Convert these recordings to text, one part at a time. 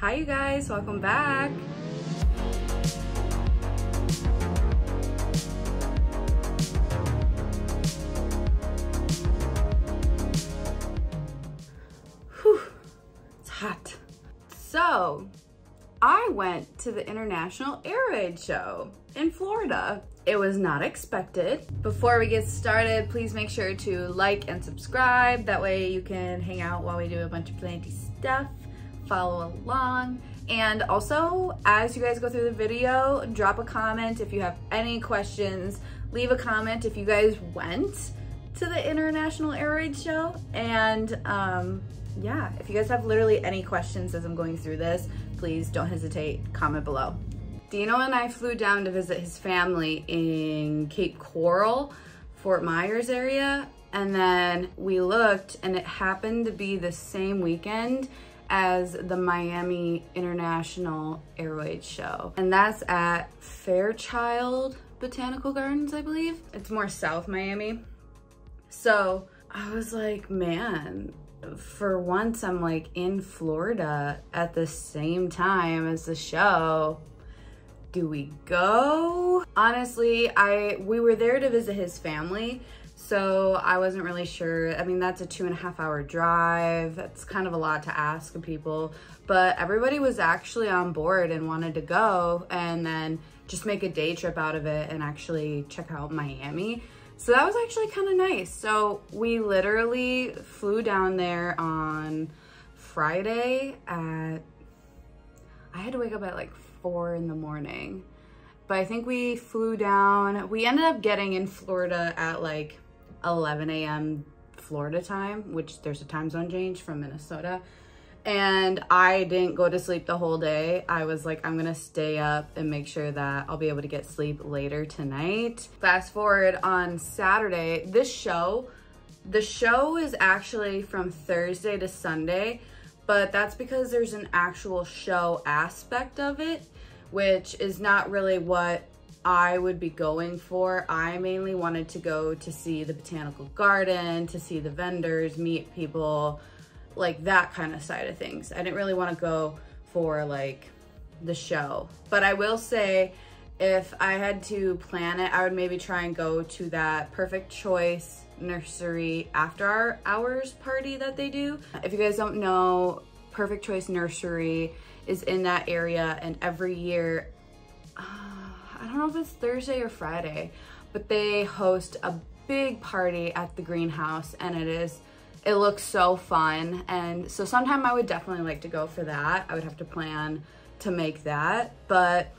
Hi you guys, welcome back. Whew, it's hot. So, I went to the International Air Raid Show in Florida. It was not expected. Before we get started, please make sure to like and subscribe. That way you can hang out while we do a bunch of plenty stuff, follow along. And also, as you guys go through the video, drop a comment if you have any questions. Leave a comment if you guys went to the International Aroid Show. And um, yeah, if you guys have literally any questions as I'm going through this, please don't hesitate, comment below. Dino and I flew down to visit his family in Cape Coral, Fort Myers area, and then we looked and it happened to be the same weekend as the Miami International Aroid Show. And that's at Fairchild Botanical Gardens, I believe. It's more South Miami. So I was like, man, for once I'm like in Florida at the same time as the show. Do we go? Honestly, I we were there to visit his family, so I wasn't really sure. I mean, that's a two and a half hour drive. That's kind of a lot to ask of people, but everybody was actually on board and wanted to go and then just make a day trip out of it and actually check out Miami. So that was actually kind of nice. So we literally flew down there on Friday at, I had to wake up at like four in the morning. But I think we flew down, we ended up getting in Florida at like 11 a.m. Florida time, which there's a time zone change from Minnesota. And I didn't go to sleep the whole day. I was like, I'm gonna stay up and make sure that I'll be able to get sleep later tonight. Fast forward on Saturday, this show, the show is actually from Thursday to Sunday, but that's because there's an actual show aspect of it, which is not really what I would be going for. I mainly wanted to go to see the botanical garden, to see the vendors, meet people, like that kind of side of things. I didn't really want to go for like the show. But I will say if I had to plan it, I would maybe try and go to that Perfect Choice Nursery after our hours party that they do. If you guys don't know, Perfect Choice Nursery is in that area and every year, I don't know if it's Thursday or Friday, but they host a big party at the greenhouse and it is it looks so fun. And so sometime I would definitely like to go for that. I would have to plan to make that. But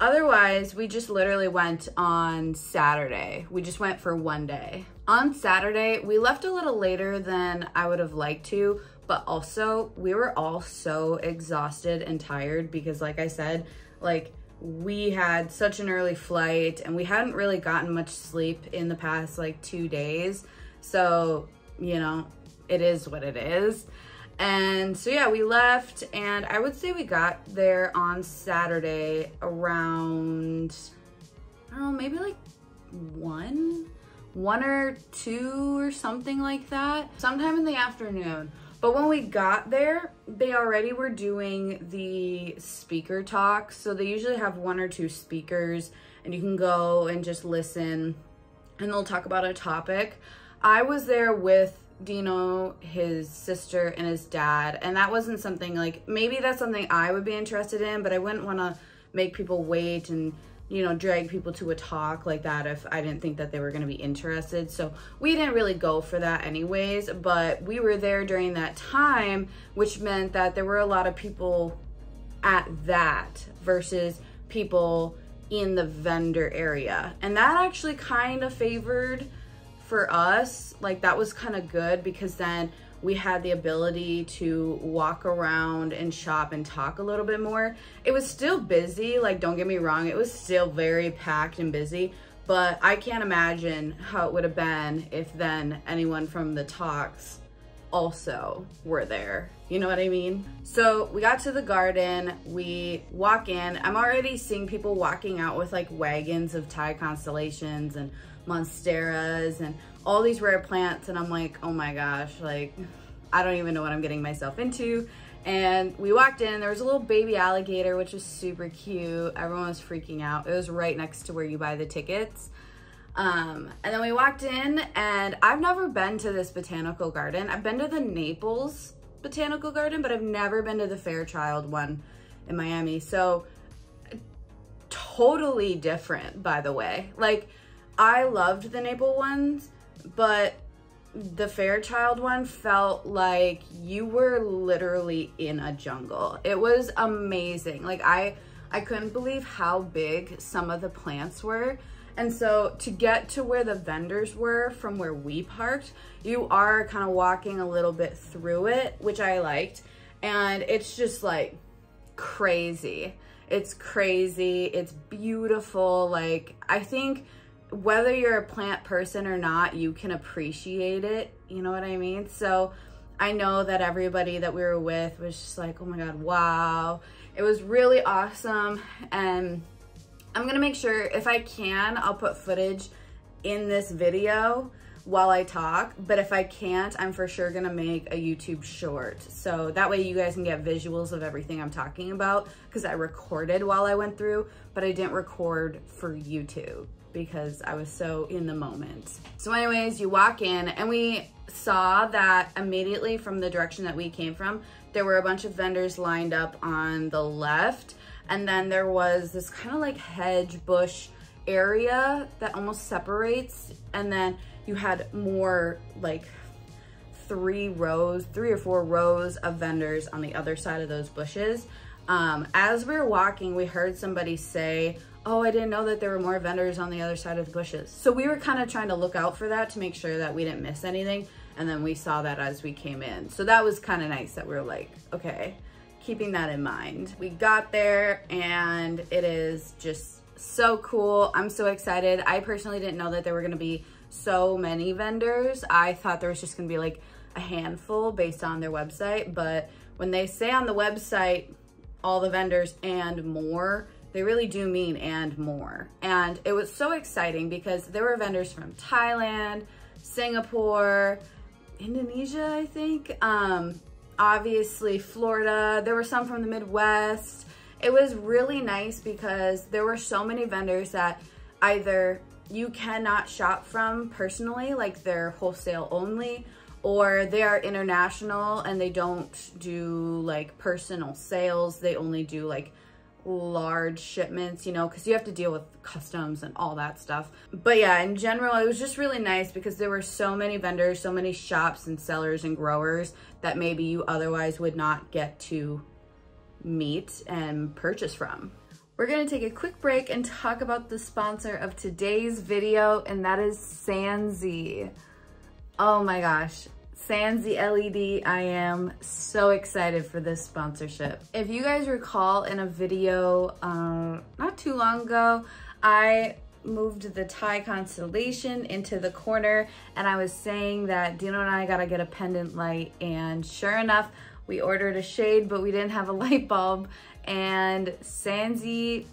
otherwise, we just literally went on Saturday. We just went for one day. On Saturday, we left a little later than I would have liked to, but also we were all so exhausted and tired because like I said, like we had such an early flight and we hadn't really gotten much sleep in the past like two days. So, you know, it is what it is. And so yeah, we left and I would say we got there on Saturday around, I don't know, maybe like one, one or two or something like that, sometime in the afternoon. But when we got there, they already were doing the speaker talk. So they usually have one or two speakers and you can go and just listen and they'll talk about a topic. I was there with Dino, his sister, and his dad. And that wasn't something like, maybe that's something I would be interested in, but I wouldn't want to make people wait and, you know, drag people to a talk like that if I didn't think that they were going to be interested. So we didn't really go for that anyways, but we were there during that time, which meant that there were a lot of people at that versus people in the vendor area. And that actually kind of favored for us, like that was kind of good because then we had the ability to walk around and shop and talk a little bit more. It was still busy, like don't get me wrong, it was still very packed and busy, but I can't imagine how it would have been if then anyone from the talks also were there. You know what I mean? So we got to the garden, we walk in. I'm already seeing people walking out with like wagons of Thai constellations and monsteras and all these rare plants. And I'm like, oh my gosh, like, I don't even know what I'm getting myself into. And we walked in, there was a little baby alligator, which was super cute. Everyone was freaking out. It was right next to where you buy the tickets. Um, and then we walked in and I've never been to this botanical garden. I've been to the Naples Botanical Garden, but I've never been to the Fairchild one in Miami. So totally different, by the way. Like I loved the Naples ones, but the Fairchild one felt like you were literally in a jungle. It was amazing. Like I, I couldn't believe how big some of the plants were. And so to get to where the vendors were from where we parked, you are kind of walking a little bit through it, which I liked. And it's just like crazy. It's crazy. It's beautiful. Like I think whether you're a plant person or not, you can appreciate it. You know what I mean? So I know that everybody that we were with was just like, oh my God, wow. It was really awesome. And I'm gonna make sure if I can, I'll put footage in this video while I talk, but if I can't, I'm for sure gonna make a YouTube short. So that way you guys can get visuals of everything I'm talking about because I recorded while I went through, but I didn't record for YouTube because I was so in the moment. So anyways, you walk in and we saw that immediately from the direction that we came from, there were a bunch of vendors lined up on the left. And then there was this kind of like hedge bush area that almost separates. And then you had more like three rows, three or four rows of vendors on the other side of those bushes. Um, as we were walking, we heard somebody say, oh, I didn't know that there were more vendors on the other side of the bushes. So we were kind of trying to look out for that to make sure that we didn't miss anything. And then we saw that as we came in. So that was kind of nice that we were like, okay, keeping that in mind. We got there and it is just so cool. I'm so excited. I personally didn't know that there were gonna be so many vendors. I thought there was just gonna be like a handful based on their website, but when they say on the website, all the vendors and more, they really do mean and more. And it was so exciting because there were vendors from Thailand, Singapore, Indonesia, I think. Um, obviously Florida. There were some from the Midwest. It was really nice because there were so many vendors that either you cannot shop from personally, like they're wholesale only, or they are international and they don't do like personal sales. They only do like large shipments, you know, because you have to deal with customs and all that stuff. But yeah, in general, it was just really nice because there were so many vendors, so many shops and sellers and growers that maybe you otherwise would not get to meet and purchase from. We're gonna take a quick break and talk about the sponsor of today's video, and that is Sansi. Oh my gosh, Sansi LED, I am so excited for this sponsorship. If you guys recall in a video um, not too long ago, I moved the Thai constellation into the corner and I was saying that Dino and I gotta get a pendant light and sure enough, we ordered a shade, but we didn't have a light bulb and Sansi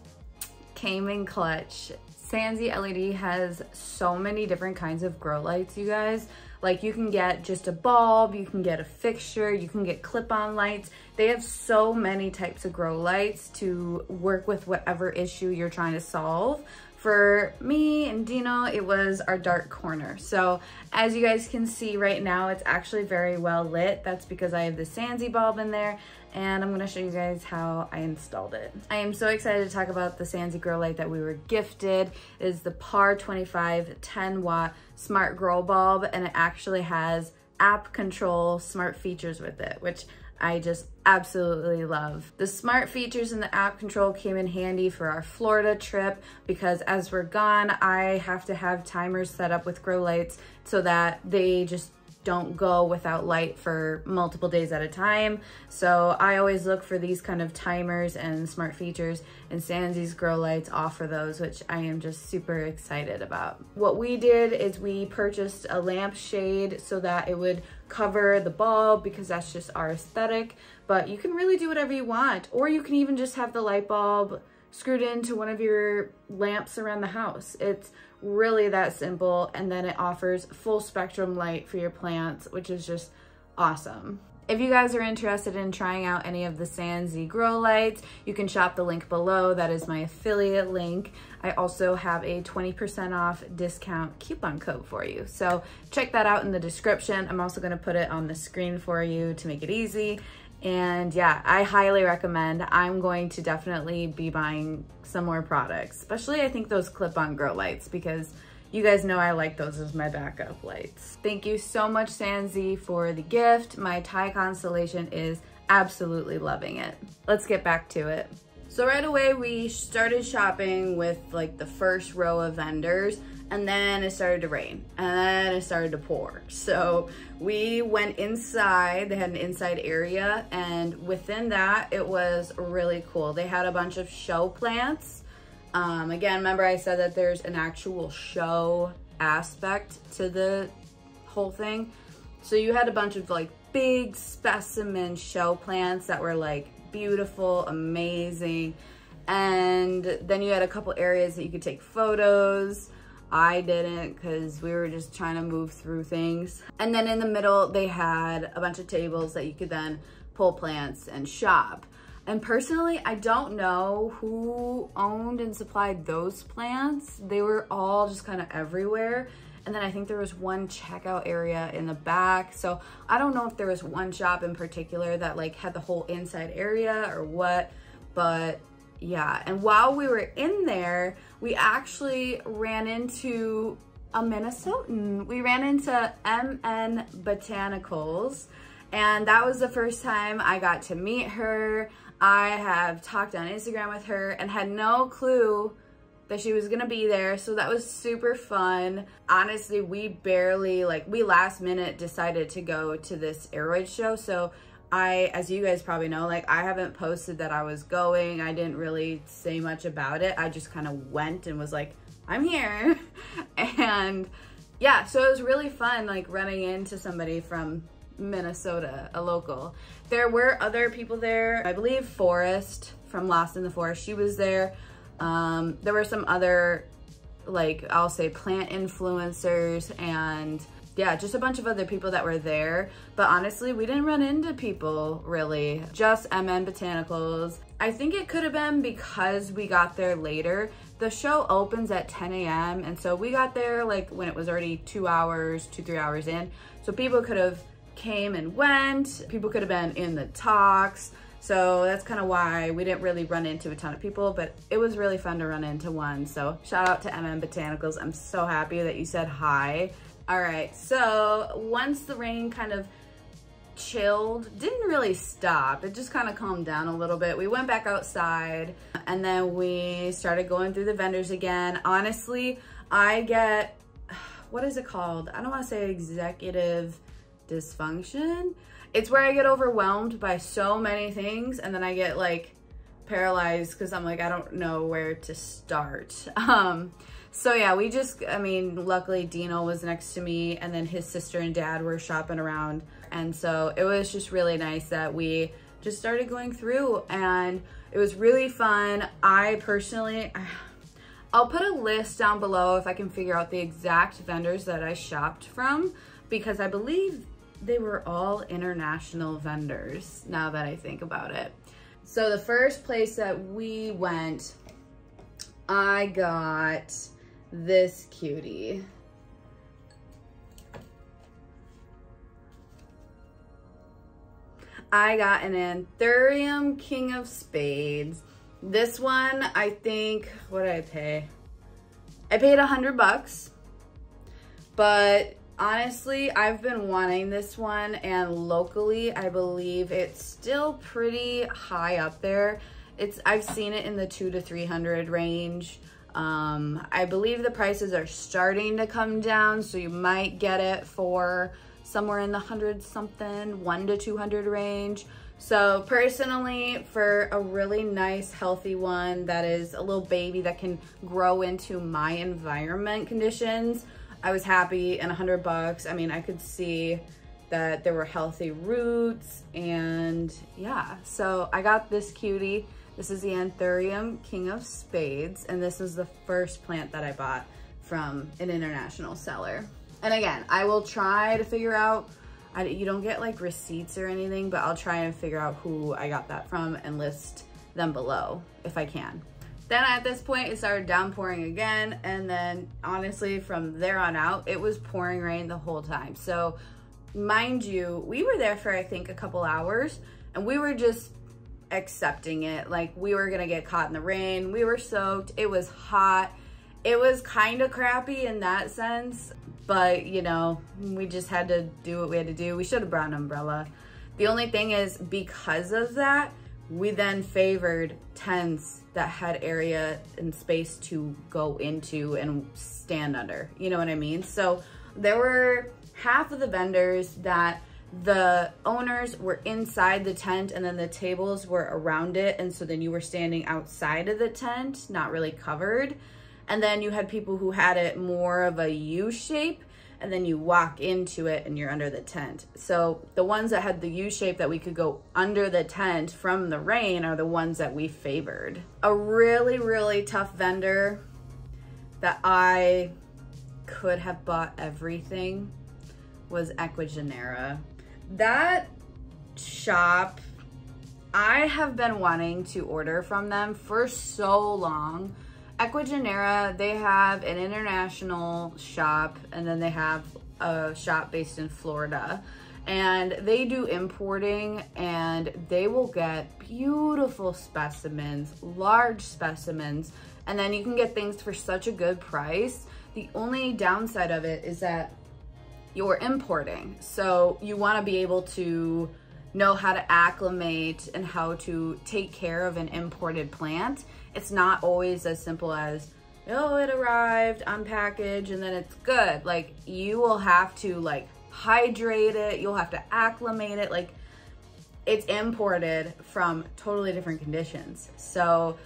came in clutch. Sansi LED has so many different kinds of grow lights, you guys. Like you can get just a bulb, you can get a fixture, you can get clip-on lights. They have so many types of grow lights to work with whatever issue you're trying to solve. For me and Dino, it was our dark corner. So as you guys can see right now, it's actually very well lit. That's because I have the Sansi bulb in there and I'm gonna show you guys how I installed it. I am so excited to talk about the Sansi grow light that we were gifted. It is the PAR 25 10 watt smart grow bulb and it actually has app control smart features with it, which I just absolutely love. The smart features in the app control came in handy for our Florida trip because as we're gone, I have to have timers set up with grow lights so that they just don't go without light for multiple days at a time. So I always look for these kind of timers and smart features and Sansi's grow lights offer those, which I am just super excited about. What we did is we purchased a lamp shade so that it would cover the bulb because that's just our aesthetic, but you can really do whatever you want. Or you can even just have the light bulb screwed into one of your lamps around the house. It's really that simple. And then it offers full spectrum light for your plants, which is just awesome. If you guys are interested in trying out any of the Sansi grow lights, you can shop the link below. That is my affiliate link. I also have a 20% off discount coupon code for you. So check that out in the description. I'm also gonna put it on the screen for you to make it easy. And yeah, I highly recommend. I'm going to definitely be buying some more products, especially I think those clip-on grow lights because you guys know I like those as my backup lights. Thank you so much, Sansi, for the gift. My Thai constellation is absolutely loving it. Let's get back to it. So right away, we started shopping with like the first row of vendors and then it started to rain and then it started to pour. So we went inside, they had an inside area and within that, it was really cool. They had a bunch of show plants um, again, remember I said that there's an actual show aspect to the whole thing. So you had a bunch of like big specimen show plants that were like beautiful, amazing. And then you had a couple areas that you could take photos. I didn't because we were just trying to move through things. And then in the middle, they had a bunch of tables that you could then pull plants and shop. And personally, I don't know who owned and supplied those plants. They were all just kind of everywhere. And then I think there was one checkout area in the back. So I don't know if there was one shop in particular that like had the whole inside area or what, but yeah. And while we were in there, we actually ran into a Minnesotan. We ran into MN Botanicals and that was the first time I got to meet her. I have talked on Instagram with her and had no clue that she was gonna be there. So that was super fun. Honestly, we barely, like, we last minute decided to go to this Aroid show. So I, as you guys probably know, like, I haven't posted that I was going. I didn't really say much about it. I just kind of went and was like, I'm here. and yeah, so it was really fun, like, running into somebody from Minnesota, a local. There were other people there. I believe Forrest from Lost in the Forest, she was there. Um, there were some other, like, I'll say plant influencers and yeah, just a bunch of other people that were there. But honestly, we didn't run into people really, just MN Botanicals. I think it could have been because we got there later. The show opens at 10 a.m. And so we got there like when it was already two hours, two, three hours in. So people could have came and went. People could have been in the talks. So that's kind of why we didn't really run into a ton of people, but it was really fun to run into one. So shout out to MN Botanicals. I'm so happy that you said hi. All right, so once the rain kind of chilled, didn't really stop. It just kind of calmed down a little bit. We went back outside and then we started going through the vendors again. Honestly, I get, what is it called? I don't want to say executive dysfunction. It's where I get overwhelmed by so many things and then I get like paralyzed because I'm like, I don't know where to start. Um, so yeah, we just, I mean, luckily Dino was next to me and then his sister and dad were shopping around. And so it was just really nice that we just started going through and it was really fun. I personally, I'll put a list down below if I can figure out the exact vendors that I shopped from because I believe they were all international vendors now that I think about it. So the first place that we went, I got this cutie. I got an Anthurium King of Spades. This one, I think, what did I pay? I paid a hundred bucks, but honestly, I've been wanting this one and locally, I believe it's still pretty high up there. It's I've seen it in the two to 300 range. Um, I believe the prices are starting to come down, so you might get it for somewhere in the hundred something, one to 200 range. So personally, for a really nice, healthy one that is a little baby that can grow into my environment conditions, I was happy and a hundred bucks. I mean, I could see that there were healthy roots and yeah, so I got this cutie. This is the Anthurium King of Spades and this is the first plant that I bought from an international seller. And again, I will try to figure out I, you don't get like receipts or anything, but I'll try and figure out who I got that from and list them below if I can. Then at this point, it started downpouring again. And then honestly, from there on out, it was pouring rain the whole time. So mind you, we were there for I think a couple hours and we were just accepting it. Like we were gonna get caught in the rain. We were soaked. It was hot. It was kind of crappy in that sense, but you know, we just had to do what we had to do. We should have brought an umbrella. The only thing is because of that, we then favored tents that had area and space to go into and stand under. You know what I mean? So there were half of the vendors that the owners were inside the tent and then the tables were around it. And so then you were standing outside of the tent, not really covered. And then you had people who had it more of a U shape and then you walk into it and you're under the tent. So the ones that had the U shape that we could go under the tent from the rain are the ones that we favored. A really, really tough vendor that I could have bought everything was Ecuagenera. That shop, I have been wanting to order from them for so long. Ecuagenera, they have an international shop and then they have a shop based in Florida. And they do importing and they will get beautiful specimens, large specimens, and then you can get things for such a good price. The only downside of it is that you're importing. So you wanna be able to know how to acclimate and how to take care of an imported plant. It's not always as simple as, oh, it arrived, unpackaged, and then it's good. Like you will have to like hydrate it, you'll have to acclimate it. Like it's imported from totally different conditions. So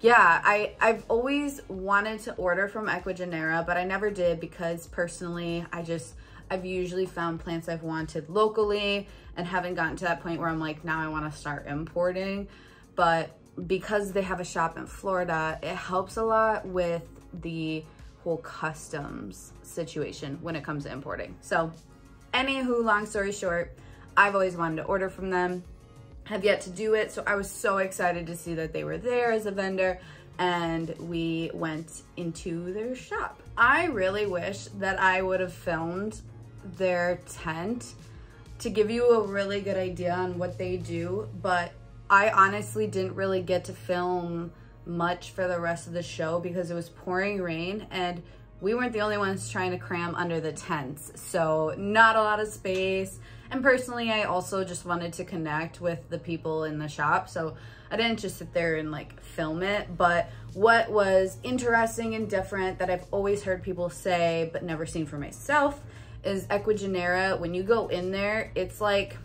yeah, I, I've always wanted to order from Ecuagenera, but I never did because personally, I just, I've usually found plants I've wanted locally and haven't gotten to that point where I'm like, now I want to start importing. But because they have a shop in Florida, it helps a lot with the whole customs situation when it comes to importing. So anywho, long story short, I've always wanted to order from them, have yet to do it. So I was so excited to see that they were there as a vendor and we went into their shop. I really wish that I would have filmed their tent to give you a really good idea on what they do, but I honestly didn't really get to film much for the rest of the show because it was pouring rain and we weren't the only ones trying to cram under the tents. So not a lot of space. And personally, I also just wanted to connect with the people in the shop. So I didn't just sit there and like film it. But what was interesting and different that I've always heard people say, but never seen for myself is Ecuagenera. When you go in there, it's like,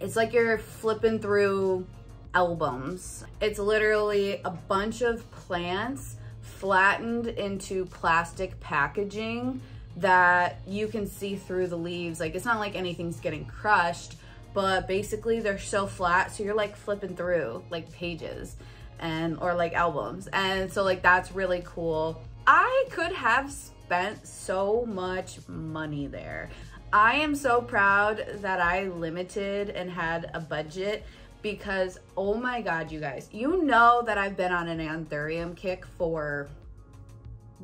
it's like you're flipping through albums. It's literally a bunch of plants flattened into plastic packaging that you can see through the leaves. Like it's not like anything's getting crushed, but basically they're so flat. So you're like flipping through like pages and, or like albums. And so like, that's really cool. I could have spent so much money there. I am so proud that I limited and had a budget because oh my god you guys you know that I've been on an anthurium kick for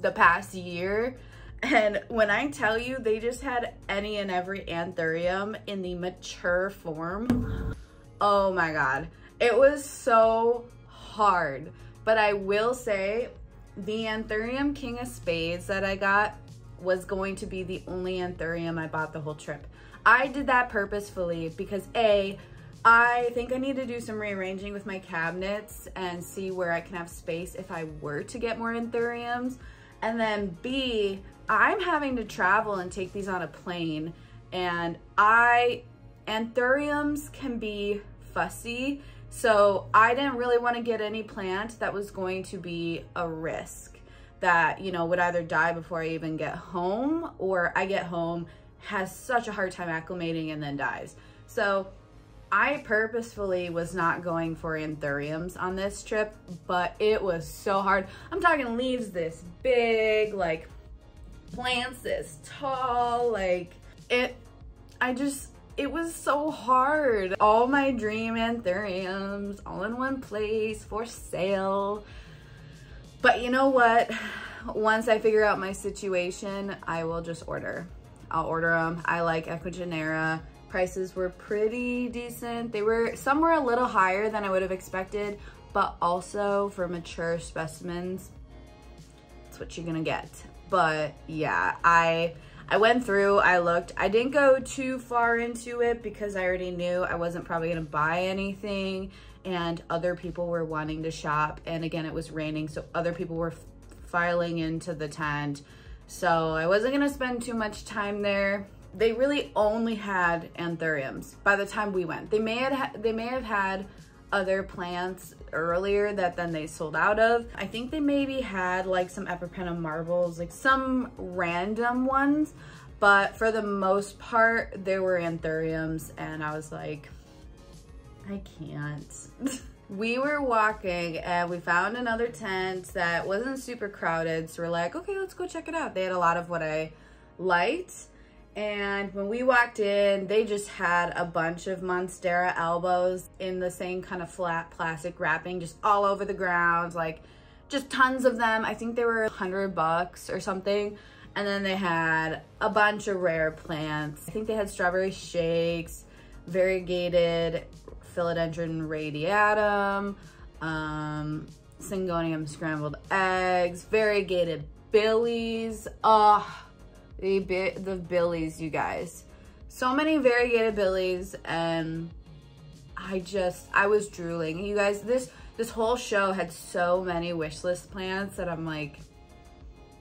the past year. And when I tell you they just had any and every anthurium in the mature form. Oh my god. It was so hard. But I will say the Anthurium King of Spades that I got was going to be the only Anthurium I bought the whole trip. I did that purposefully because A, I think I need to do some rearranging with my cabinets and see where I can have space if I were to get more Anthuriums. And then B, I'm having to travel and take these on a plane and I, Anthuriums can be fussy so I didn't really want to get any plant that was going to be a risk that, you know, would either die before I even get home or I get home, has such a hard time acclimating and then dies. So I purposefully was not going for anthuriums on this trip, but it was so hard. I'm talking leaves this big, like plants this tall, like it, I just, it was so hard. All my dream anthuriums all in one place for sale. But you know what? Once I figure out my situation, I will just order. I'll order them. I like Ecuagenera. Prices were pretty decent. They were, some were a little higher than I would have expected, but also for mature specimens, that's what you're gonna get. But yeah, I, I went through, I looked. I didn't go too far into it because I already knew I wasn't probably gonna buy anything and other people were wanting to shop. And again, it was raining, so other people were filing into the tent. So I wasn't gonna spend too much time there. They really only had anthuriums by the time we went. They may have, they may have had other plants earlier that then they sold out of. I think they maybe had like some Epipremnum marbles, like some random ones, but for the most part, there were anthuriums and I was like, I can't. we were walking and we found another tent that wasn't super crowded. So we're like, okay, let's go check it out. They had a lot of what I liked. And when we walked in, they just had a bunch of Monstera albos in the same kind of flat plastic wrapping, just all over the ground, like just tons of them. I think they were 100 bucks or something. And then they had a bunch of rare plants. I think they had strawberry shakes, variegated philodendron radiatum, um, syngonium scrambled eggs, variegated billies. Oh, the, the billies, you guys. So many variegated billies and I just, I was drooling. You guys, this, this whole show had so many wish list plants that I'm like,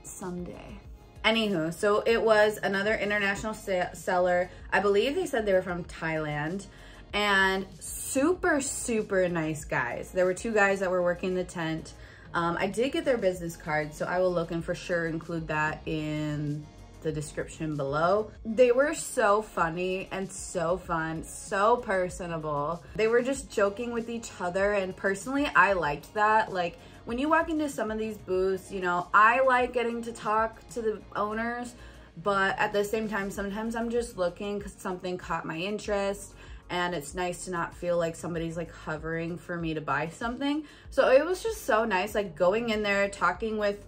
someday. Anywho, so it was another international seller. I believe they said they were from Thailand and super, super nice guys. There were two guys that were working the tent. Um, I did get their business card, so I will look and for sure include that in the description below. They were so funny and so fun, so personable. They were just joking with each other and personally I liked that. Like when you walk into some of these booths, you know, I like getting to talk to the owners, but at the same time, sometimes I'm just looking because something caught my interest and it's nice to not feel like somebody's like hovering for me to buy something. So it was just so nice, like going in there, talking with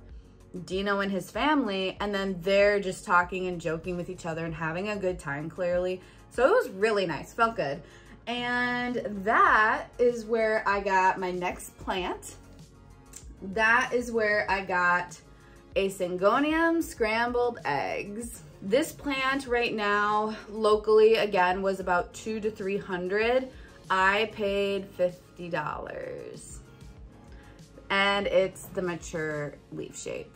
Dino and his family, and then they're just talking and joking with each other and having a good time, clearly. So it was really nice, felt good. And that is where I got my next plant. That is where I got a Syngonium scrambled eggs. This plant right now, locally, again, was about two to 300. I paid $50. And it's the mature leaf shape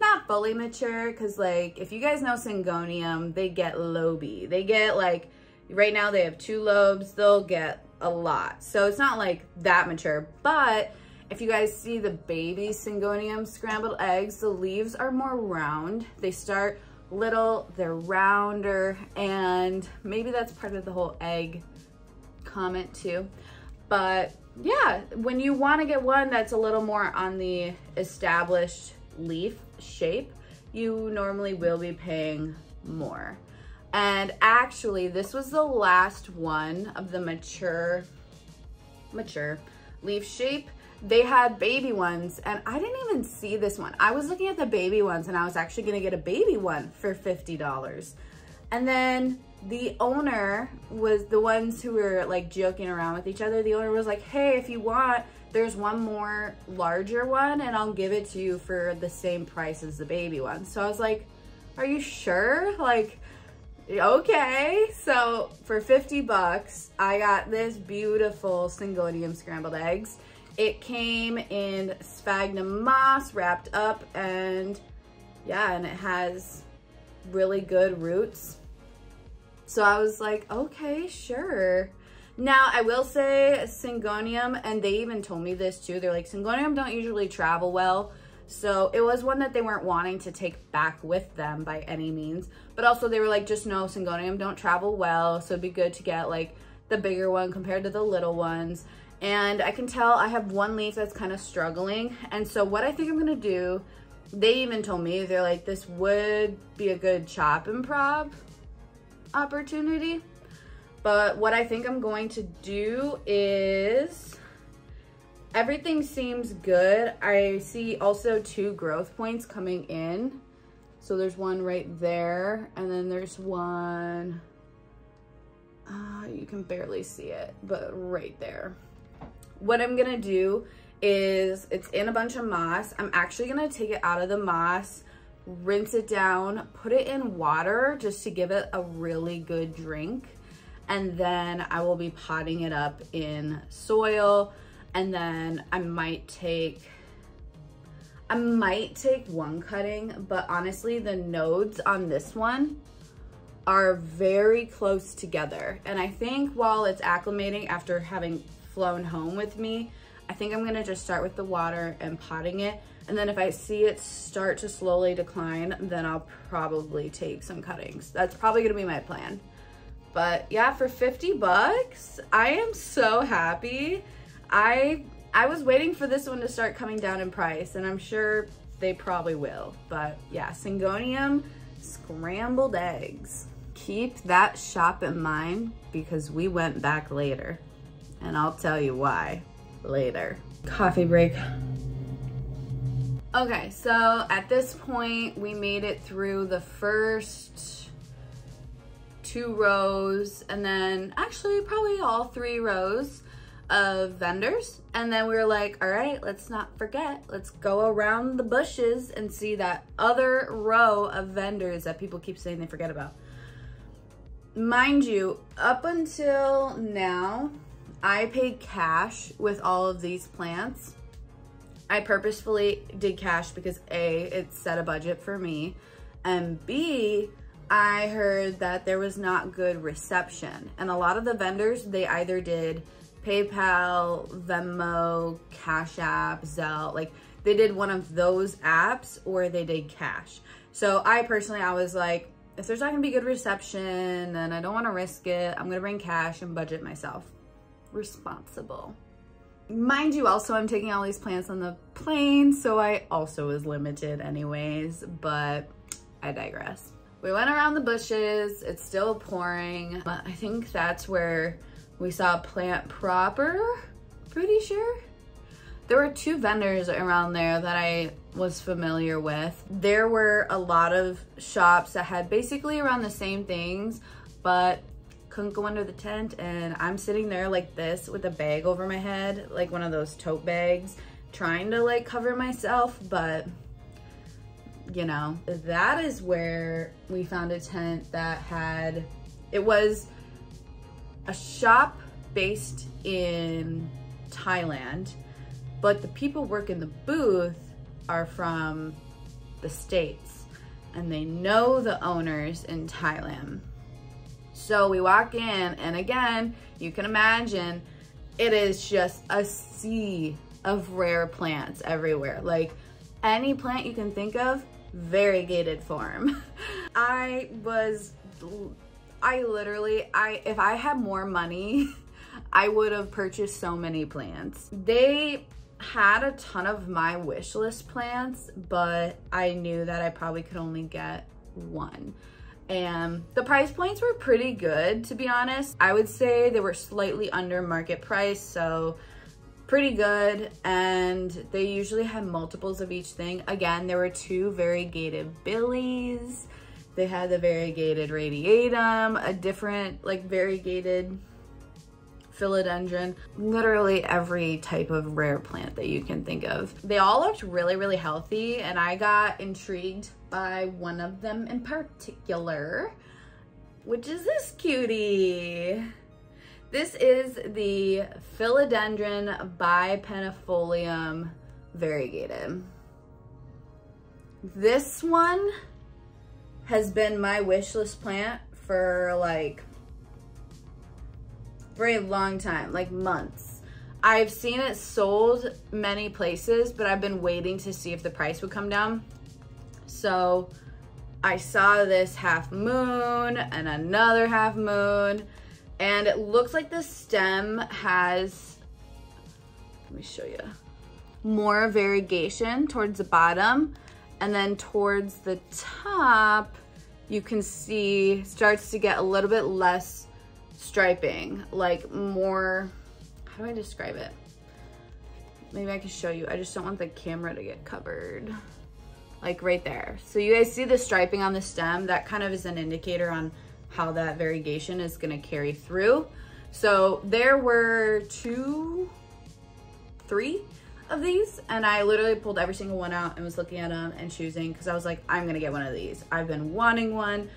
not fully mature because like if you guys know syngonium they get loby they get like right now they have two lobes they'll get a lot. So it's not like that mature. But if you guys see the baby syngonium scrambled eggs the leaves are more round. They start little they're rounder and maybe that's part of the whole egg comment too. But yeah when you want to get one that's a little more on the established leaf shape, you normally will be paying more. And actually, this was the last one of the mature, mature leaf shape. They had baby ones and I didn't even see this one. I was looking at the baby ones and I was actually gonna get a baby one for $50. And then the owner was the ones who were like joking around with each other. The owner was like, hey, if you want, there's one more larger one and I'll give it to you for the same price as the baby one. So I was like, are you sure? Like, okay. So for 50 bucks, I got this beautiful Syngonium scrambled eggs. It came in sphagnum moss wrapped up and yeah, and it has really good roots. So I was like, okay, sure. Now, I will say Syngonium, and they even told me this too, they're like, Syngonium don't usually travel well, so it was one that they weren't wanting to take back with them by any means. But also they were like, just know Syngonium don't travel well, so it'd be good to get like the bigger one compared to the little ones. And I can tell I have one leaf that's kind of struggling. And so what I think I'm gonna do, they even told me, they're like, this would be a good chop and opportunity. But what I think I'm going to do is everything seems good. I see also two growth points coming in. So there's one right there and then there's one, uh, you can barely see it, but right there. What I'm gonna do is it's in a bunch of moss. I'm actually gonna take it out of the moss, rinse it down, put it in water just to give it a really good drink. And then I will be potting it up in soil. And then I might take, I might take one cutting, but honestly the nodes on this one are very close together. And I think while it's acclimating after having flown home with me, I think I'm gonna just start with the water and potting it. And then if I see it start to slowly decline, then I'll probably take some cuttings. That's probably gonna be my plan. But yeah, for 50 bucks, I am so happy. I I was waiting for this one to start coming down in price and I'm sure they probably will. But yeah, Syngonium scrambled eggs. Keep that shop in mind because we went back later and I'll tell you why later. Coffee break. Okay, so at this point, we made it through the first two rows and then actually probably all three rows of vendors. And then we were like, all right, let's not forget, let's go around the bushes and see that other row of vendors that people keep saying they forget about. Mind you, up until now, I paid cash with all of these plants. I purposefully did cash because A, it set a budget for me, and B, I heard that there was not good reception. And a lot of the vendors, they either did PayPal, Venmo, Cash App, Zelle, like they did one of those apps or they did cash. So I personally, I was like, if there's not gonna be good reception and I don't wanna risk it, I'm gonna bring cash and budget myself responsible. Mind you, also I'm taking all these plants on the plane, so I also was limited anyways, but I digress. We went around the bushes, it's still pouring, but I think that's where we saw plant proper, pretty sure. There were two vendors around there that I was familiar with. There were a lot of shops that had basically around the same things, but couldn't go under the tent and I'm sitting there like this with a bag over my head, like one of those tote bags, trying to like cover myself, but you know, that is where we found a tent that had, it was a shop based in Thailand, but the people working the booth are from the States and they know the owners in Thailand. So we walk in and again, you can imagine it is just a sea of rare plants everywhere. Like any plant you can think of, variegated form. I was, I literally, I if I had more money, I would have purchased so many plants. They had a ton of my wish list plants, but I knew that I probably could only get one and the price points were pretty good to be honest. I would say they were slightly under market price so pretty good and they usually had multiples of each thing. Again, there were two variegated billies. They had the variegated radiatum, a different like variegated philodendron, literally every type of rare plant that you can think of. They all looked really, really healthy and I got intrigued by one of them in particular, which is this cutie. This is the Philodendron bipennifolium variegated. This one has been my wish list plant for like very long time, like months. I've seen it sold many places, but I've been waiting to see if the price would come down. So I saw this half moon and another half moon, and it looks like the stem has, let me show you, more variegation towards the bottom, and then towards the top, you can see starts to get a little bit less striping, like more, how do I describe it? Maybe I can show you. I just don't want the camera to get covered. Like right there. So you guys see the striping on the stem? That kind of is an indicator on how that variegation is gonna carry through. So there were two, three of these and I literally pulled every single one out and was looking at them and choosing because I was like, I'm gonna get one of these. I've been wanting one.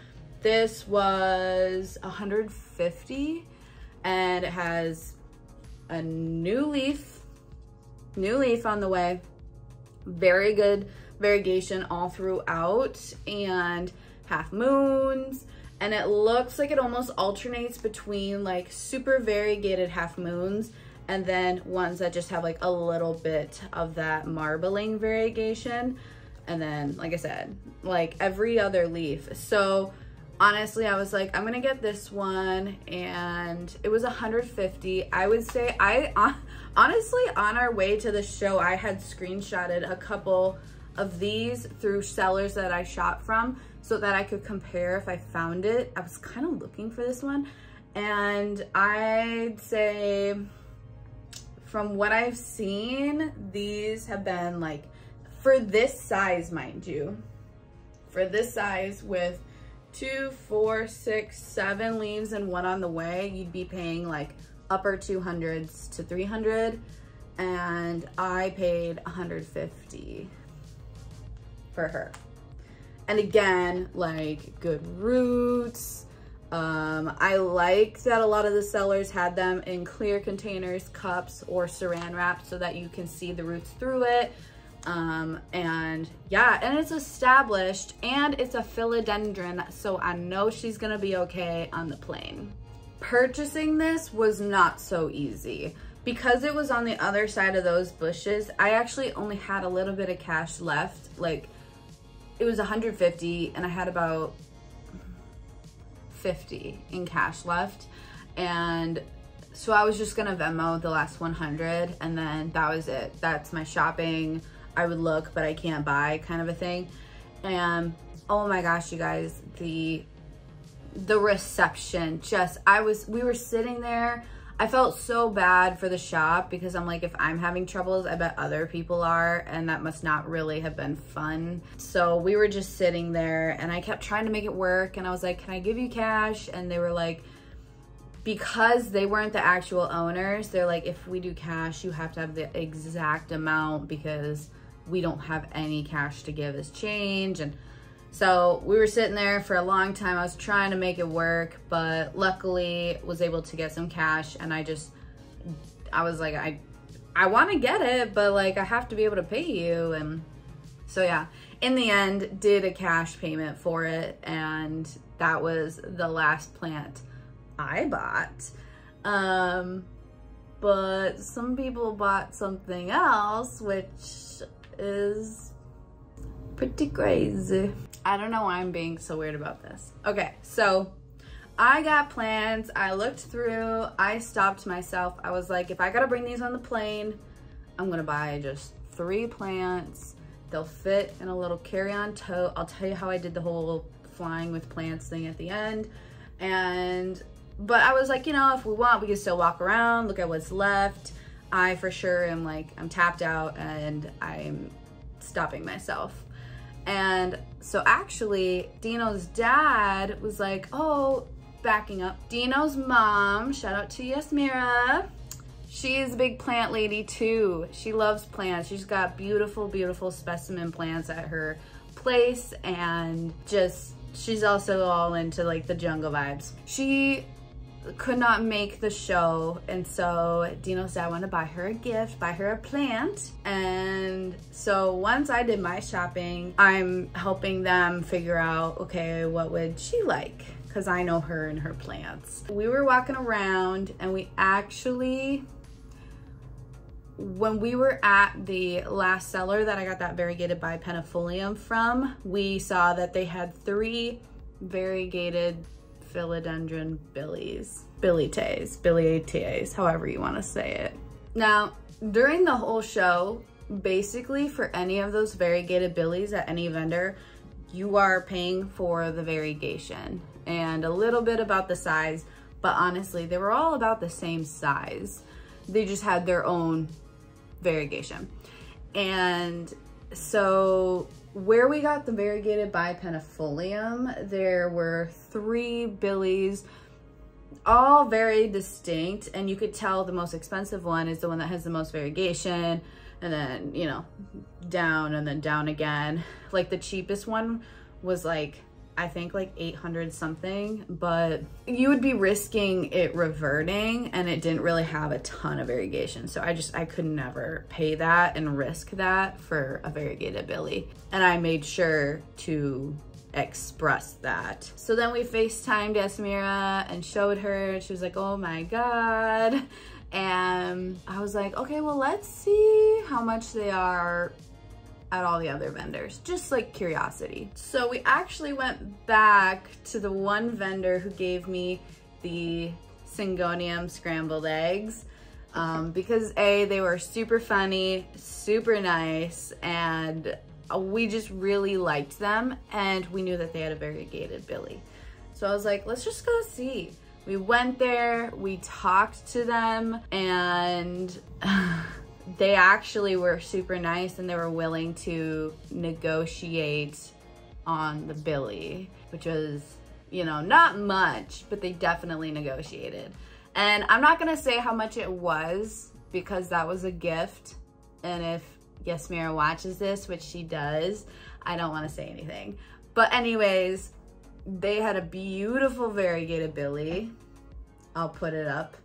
This was 150 and it has a new leaf, new leaf on the way. Very good variegation all throughout and half moons. And it looks like it almost alternates between like super variegated half moons and then ones that just have like a little bit of that marbling variegation. And then, like I said, like every other leaf. So honestly, I was like, I'm gonna get this one and it was 150. I would say I, honestly, on our way to the show, I had screenshotted a couple of these through sellers that I shop from so that I could compare if I found it. I was kind of looking for this one and I'd say from what I've seen, these have been like, for this size, mind you, for this size with two, four, six, seven leaves and one on the way, you'd be paying like upper 200s to 300 and I paid 150 for her. And again, like good roots. Um, I like that a lot of the sellers had them in clear containers, cups, or saran wrap so that you can see the roots through it. Um, and yeah, and it's established and it's a philodendron, so I know she's gonna be okay on the plane. Purchasing this was not so easy. Because it was on the other side of those bushes, I actually only had a little bit of cash left. Like, it was 150 and I had about 50 in cash left. And so I was just gonna Venmo the last 100 and then that was it. That's my shopping. I would look, but I can't buy kind of a thing. And oh my gosh, you guys, the the reception just I was we were sitting there I felt so bad for the shop because I'm like if I'm having troubles I bet other people are and that must not really have been fun so we were just sitting there and I kept trying to make it work and I was like can I give you cash and they were like because they weren't the actual owners they're like if we do cash you have to have the exact amount because we don't have any cash to give as change. And so we were sitting there for a long time. I was trying to make it work, but luckily was able to get some cash. And I just, I was like, I, I want to get it, but like I have to be able to pay you. And so yeah, in the end, did a cash payment for it. And that was the last plant I bought. Um, but some people bought something else, which is pretty crazy. I don't know why I'm being so weird about this. Okay, so I got plans. I looked through. I stopped myself. I was like, if I gotta bring these on the plane, I'm gonna buy just three plants. They'll fit in a little carry-on tote. I'll tell you how I did the whole flying with plants thing at the end. And, but I was like, you know, if we want, we can still walk around, look at what's left. I for sure am like, I'm tapped out and I'm stopping myself. And so actually, Dino's dad was like, oh, backing up. Dino's mom, shout out to Yasmira. is a big plant lady too. She loves plants. She's got beautiful, beautiful specimen plants at her place and just, she's also all into like the jungle vibes. She could not make the show and so Dino said I want to buy her a gift, buy her a plant and so once I did my shopping I'm helping them figure out okay what would she like because I know her and her plants. We were walking around and we actually when we were at the last seller that I got that variegated bipennifolium from, we saw that they had three variegated philodendron billies, billites, billiates, however you want to say it. Now, during the whole show, basically for any of those variegated billies at any vendor, you are paying for the variegation and a little bit about the size, but honestly, they were all about the same size. They just had their own variegation. And so where we got the variegated bipennifolium, there were three billies, all very distinct. And you could tell the most expensive one is the one that has the most variegation and then, you know, down and then down again. Like the cheapest one was like I think like 800 something, but you would be risking it reverting and it didn't really have a ton of variegation. So I just, I could never pay that and risk that for a variegated Billy. And I made sure to express that. So then we FaceTimed Yasmira and showed her, she was like, oh my God. And I was like, okay, well, let's see how much they are at all the other vendors, just like curiosity. So we actually went back to the one vendor who gave me the Syngonium scrambled eggs um, because A, they were super funny, super nice, and we just really liked them and we knew that they had a variegated Billy. So I was like, let's just go see. We went there, we talked to them, and they actually were super nice and they were willing to negotiate on the Billy, which was, you know, not much, but they definitely negotiated. And I'm not gonna say how much it was because that was a gift. And if Yasmira watches this, which she does, I don't wanna say anything. But anyways, they had a beautiful variegated Billy. I'll put it up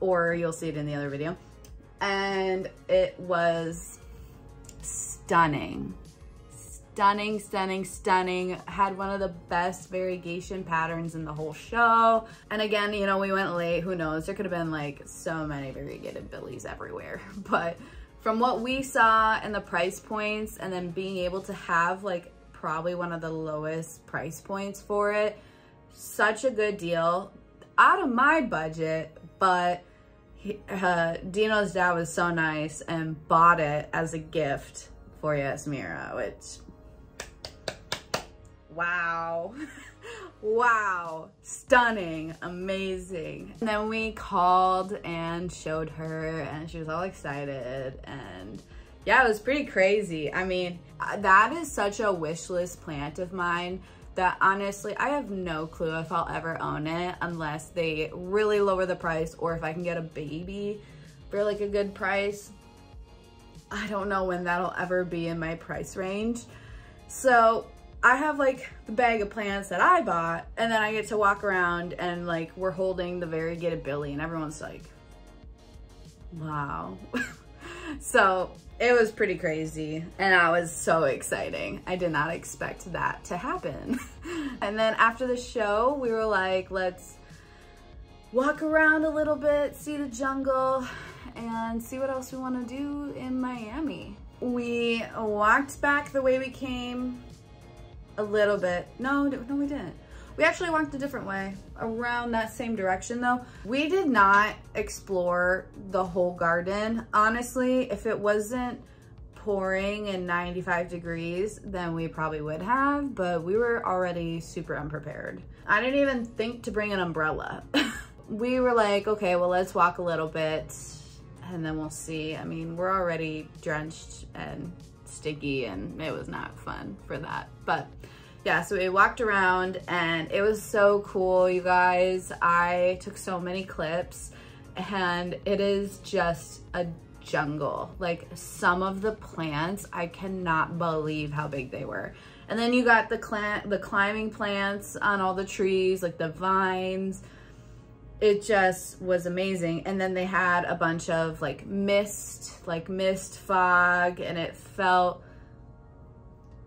or you'll see it in the other video and it was stunning. Stunning, stunning, stunning. Had one of the best variegation patterns in the whole show. And again, you know, we went late, who knows? There could have been like so many variegated billies everywhere. But from what we saw and the price points and then being able to have like probably one of the lowest price points for it, such a good deal out of my budget, but he, uh, Dino's dad was so nice and bought it as a gift for Yasmira, which, wow. wow, stunning, amazing. And then we called and showed her and she was all excited and yeah, it was pretty crazy. I mean, that is such a wish list plant of mine that honestly, I have no clue if I'll ever own it unless they really lower the price or if I can get a baby for like a good price. I don't know when that'll ever be in my price range. So I have like the bag of plants that I bought and then I get to walk around and like we're holding the variegated Billy and everyone's like, wow. so it was pretty crazy and I was so exciting. I did not expect that to happen. and then after the show, we were like, let's walk around a little bit, see the jungle, and see what else we want to do in Miami. We walked back the way we came a little bit. No, no, we didn't. We actually walked a different way around that same direction though. We did not explore the whole garden. Honestly, if it wasn't pouring and 95 degrees, then we probably would have, but we were already super unprepared. I didn't even think to bring an umbrella. we were like, okay, well, let's walk a little bit and then we'll see. I mean, we're already drenched and sticky and it was not fun for that. But yeah, so we walked around and it was so cool, you guys. I took so many clips and it is just a jungle. Like some of the plants, I cannot believe how big they were. And then you got the, the climbing plants on all the trees, like the vines. It just was amazing. And then they had a bunch of like mist, like mist fog, and it felt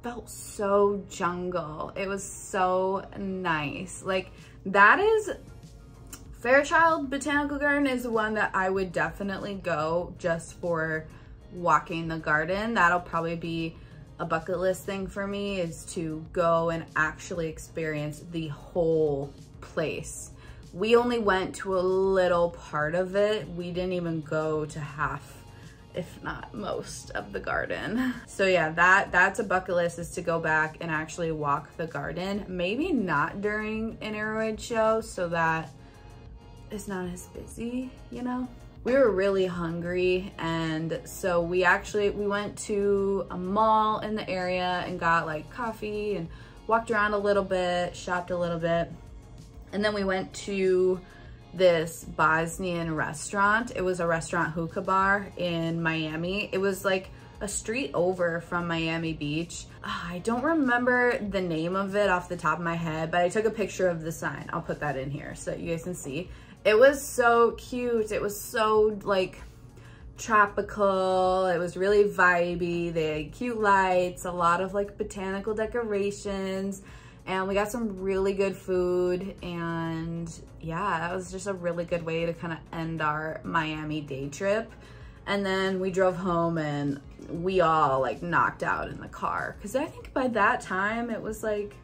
felt so jungle. It was so nice. Like that is, Fairchild Botanical Garden is one that I would definitely go just for walking the garden. That'll probably be a bucket list thing for me is to go and actually experience the whole place. We only went to a little part of it. We didn't even go to half if not most of the garden. So yeah, that that's a bucket list is to go back and actually walk the garden. Maybe not during an Aroid show so that it's not as busy, you know? We were really hungry and so we actually, we went to a mall in the area and got like coffee and walked around a little bit, shopped a little bit. And then we went to this Bosnian restaurant. It was a restaurant hookah bar in Miami. It was like a street over from Miami Beach. Ah, I don't remember the name of it off the top of my head, but I took a picture of the sign. I'll put that in here so you guys can see. It was so cute. It was so like tropical. It was really vibey. They had cute lights, a lot of like botanical decorations, and we got some really good food. And yeah, that was just a really good way to kind of end our Miami day trip. And then we drove home and we all like knocked out in the car. Cause I think by that time it was like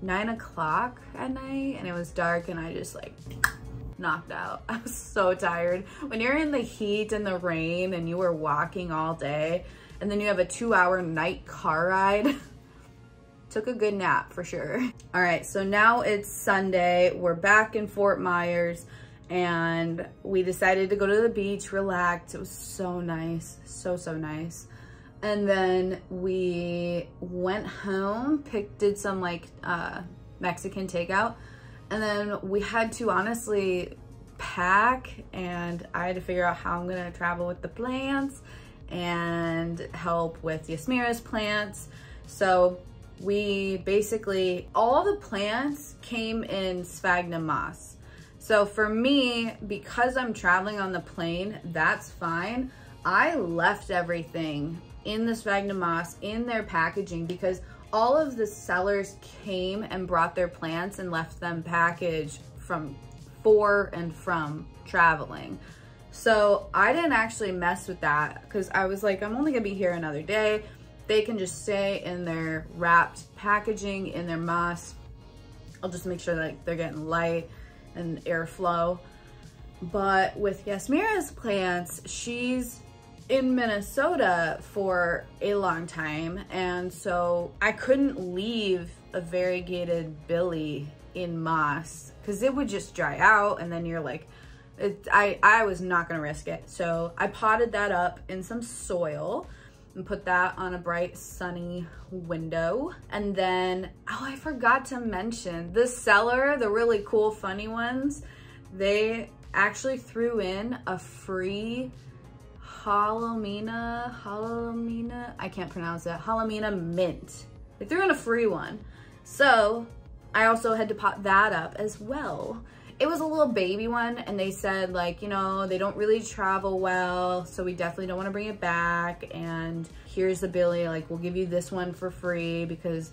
nine o'clock at night and it was dark and I just like knocked out. I was so tired. When you're in the heat and the rain and you were walking all day and then you have a two hour night car ride, took a good nap for sure. All right, so now it's Sunday. We're back in Fort Myers and we decided to go to the beach, relax. It was so nice, so, so nice. And then we went home, picked, did some like uh, Mexican takeout. And then we had to honestly pack and I had to figure out how I'm gonna travel with the plants and help with Yasmira's plants. So we basically, all the plants came in sphagnum moss. So for me, because I'm traveling on the plane, that's fine. I left everything in the sphagnum moss in their packaging because all of the sellers came and brought their plants and left them packaged from for and from traveling. So I didn't actually mess with that because I was like, I'm only gonna be here another day. They can just stay in their wrapped packaging, in their moss. I'll just make sure that they're getting light and airflow. But with Yasmira's plants, she's in Minnesota for a long time. And so I couldn't leave a variegated billy in moss because it would just dry out and then you're like, it, I, I was not gonna risk it. So I potted that up in some soil and put that on a bright sunny window. And then, oh, I forgot to mention the seller, the really cool funny ones, they actually threw in a free Halomina, Halomina, I can't pronounce it, Halomina mint. They threw in a free one. So I also had to pop that up as well. It was a little baby one and they said like, you know, they don't really travel well, so we definitely don't wanna bring it back. And here's the Billy, like we'll give you this one for free because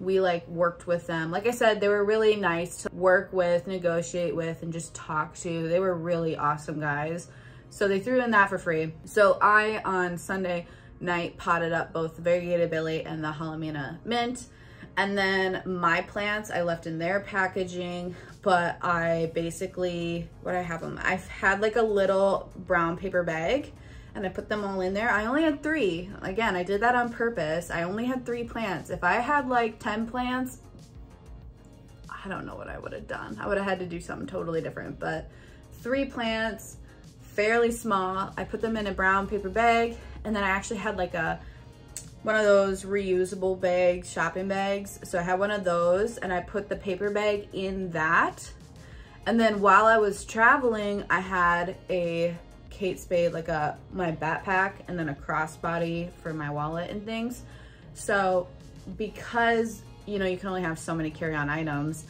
we like worked with them. Like I said, they were really nice to work with, negotiate with, and just talk to. They were really awesome guys. So they threw in that for free. So I, on Sunday night, potted up both the variegated Billy and the Halomina mint. And then my plants, I left in their packaging, but I basically, what I have them, I've had like a little brown paper bag and I put them all in there. I only had three. Again, I did that on purpose. I only had three plants. If I had like 10 plants, I don't know what I would have done. I would have had to do something totally different, but three plants, fairly small. I put them in a brown paper bag and then I actually had like a one of those reusable bags, shopping bags. So I had one of those and I put the paper bag in that. And then while I was traveling, I had a Kate Spade, like a my backpack and then a crossbody for my wallet and things. So because, you know, you can only have so many carry-on items,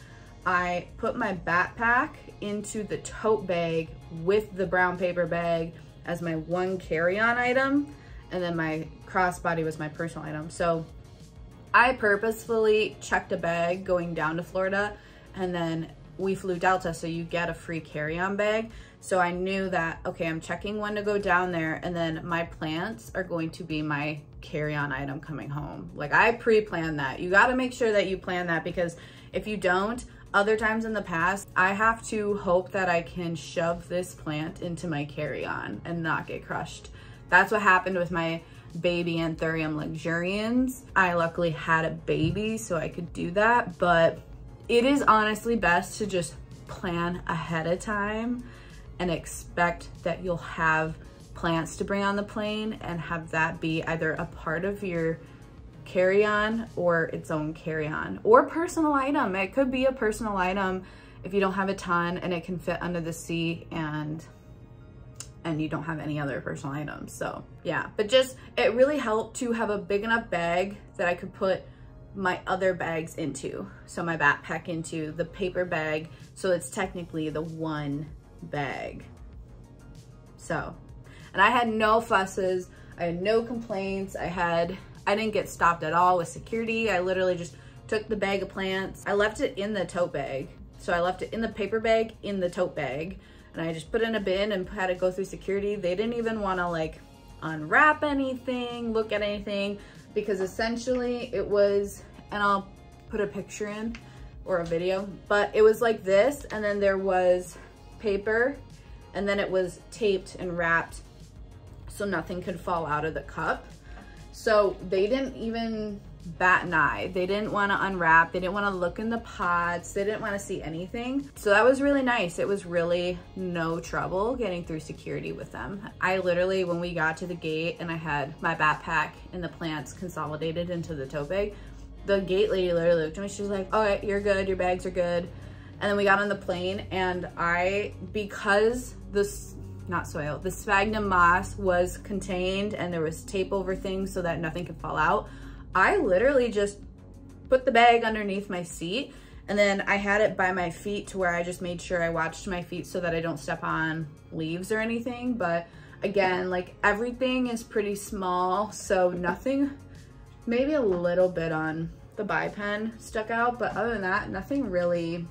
I put my backpack into the tote bag with the brown paper bag as my one carry-on item. And then my crossbody was my personal item. So I purposefully checked a bag going down to Florida and then we flew Delta, so you get a free carry-on bag. So I knew that, okay, I'm checking one to go down there and then my plants are going to be my carry-on item coming home. Like I pre-planned that. You gotta make sure that you plan that because if you don't, other times in the past, I have to hope that I can shove this plant into my carry-on and not get crushed. That's what happened with my baby Anthurium luxurians. I luckily had a baby so I could do that, but it is honestly best to just plan ahead of time and expect that you'll have plants to bring on the plane and have that be either a part of your carry-on or its own carry-on or personal item. It could be a personal item if you don't have a ton and it can fit under the seat and and you don't have any other personal items. So yeah, but just, it really helped to have a big enough bag that I could put my other bags into. So my backpack into the paper bag. So it's technically the one bag. So, and I had no fusses. I had no complaints. I had, I didn't get stopped at all with security. I literally just took the bag of plants. I left it in the tote bag. So I left it in the paper bag, in the tote bag and I just put in a bin and had to go through security. They didn't even want to like unwrap anything, look at anything, because essentially it was, and I'll put a picture in or a video, but it was like this, and then there was paper, and then it was taped and wrapped so nothing could fall out of the cup. So they didn't even bat an eye. They didn't want to unwrap. They didn't want to look in the pots. They didn't want to see anything. So that was really nice. It was really no trouble getting through security with them. I literally, when we got to the gate and I had my backpack and the plants consolidated into the tote bag, the gate lady literally looked at me. She was like, all right, you're good. Your bags are good. And then we got on the plane and I, because this, not soil, the sphagnum moss was contained and there was tape over things so that nothing could fall out, I literally just put the bag underneath my seat and then I had it by my feet to where I just made sure I watched my feet so that I don't step on leaves or anything. But again, like everything is pretty small, so nothing, maybe a little bit on the pen stuck out, but other than that, nothing really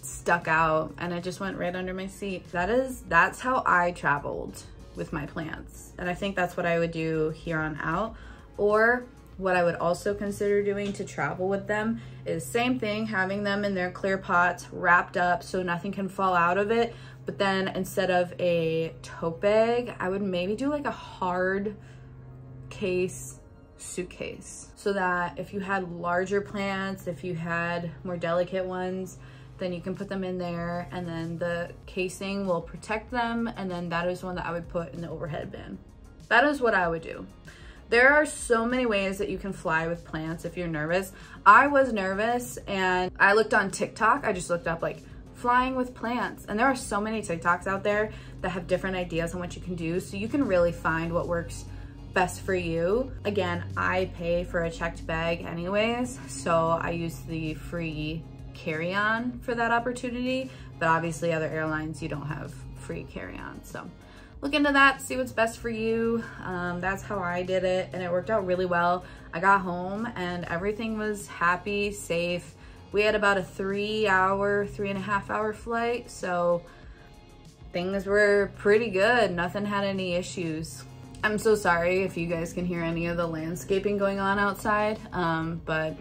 stuck out and it just went right under my seat. That is, that's how I traveled with my plants. And I think that's what I would do here on out. Or what I would also consider doing to travel with them is same thing, having them in their clear pots wrapped up so nothing can fall out of it. But then instead of a tote bag, I would maybe do like a hard case suitcase so that if you had larger plants, if you had more delicate ones, then you can put them in there and then the casing will protect them and then that is one that I would put in the overhead bin. That is what I would do. There are so many ways that you can fly with plants if you're nervous. I was nervous and I looked on TikTok. I just looked up like flying with plants. And there are so many TikToks out there that have different ideas on what you can do. So you can really find what works best for you. Again, I pay for a checked bag anyways. So I use the free carry-on for that opportunity. But obviously other airlines, you don't have free carry-on. So look into that, see what's best for you. Um, that's how I did it and it worked out really well. I got home and everything was happy, safe. We had about a three hour, three and a half hour flight. So things were pretty good. Nothing had any issues. I'm so sorry if you guys can hear any of the landscaping going on outside. Um, but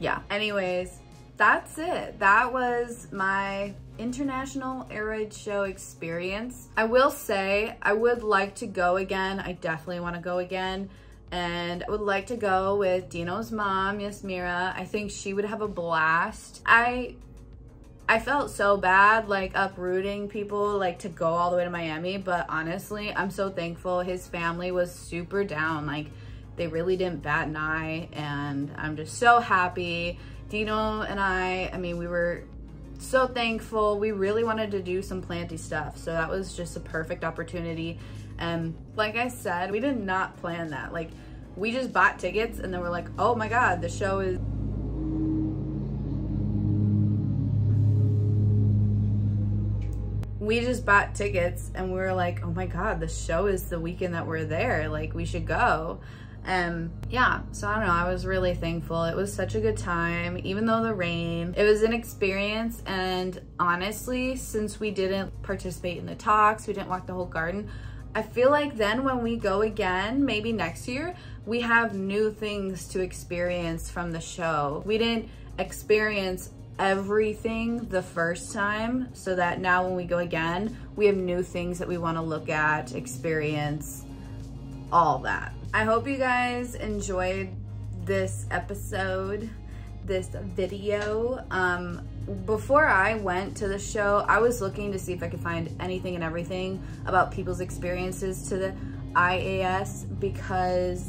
yeah, anyways, that's it. That was my International Aroid Show experience. I will say I would like to go again. I definitely want to go again. And I would like to go with Dino's mom, Yasmira. I think she would have a blast. I I felt so bad like uprooting people like to go all the way to Miami, but honestly, I'm so thankful his family was super down. Like they really didn't bat an eye and I'm just so happy. Dino and I, I mean, we were so thankful. We really wanted to do some planty stuff. So that was just a perfect opportunity. And like I said, we did not plan that. Like we just bought tickets and then we're like, oh my God, the show is we just bought tickets and we were like, oh my God, the show is the weekend that we're there. Like we should go. And yeah, so I don't know, I was really thankful. It was such a good time, even though the rain. It was an experience and honestly, since we didn't participate in the talks, we didn't walk the whole garden, I feel like then when we go again, maybe next year, we have new things to experience from the show. We didn't experience everything the first time so that now when we go again, we have new things that we want to look at, experience, all that. I hope you guys enjoyed this episode this video. Um, before I went to the show, I was looking to see if I could find anything and everything about people's experiences to the IAS because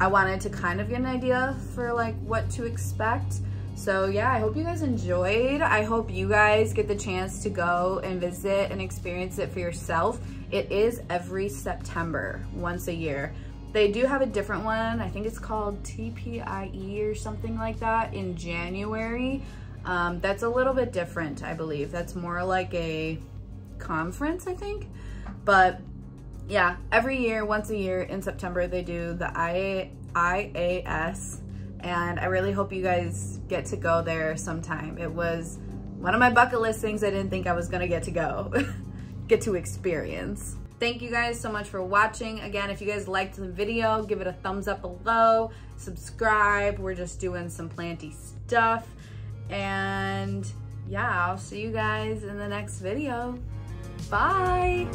I wanted to kind of get an idea for like what to expect. So yeah, I hope you guys enjoyed. I hope you guys get the chance to go and visit and experience it for yourself. It is every September, once a year. They do have a different one. I think it's called TPIE or something like that in January. Um, that's a little bit different, I believe. That's more like a conference, I think. But yeah, every year, once a year in September, they do the IA, IAS. And I really hope you guys get to go there sometime. It was one of my bucket list things I didn't think I was gonna get to go, get to experience. Thank you guys so much for watching. Again, if you guys liked the video, give it a thumbs up below, subscribe. We're just doing some planty stuff. And yeah, I'll see you guys in the next video. Bye.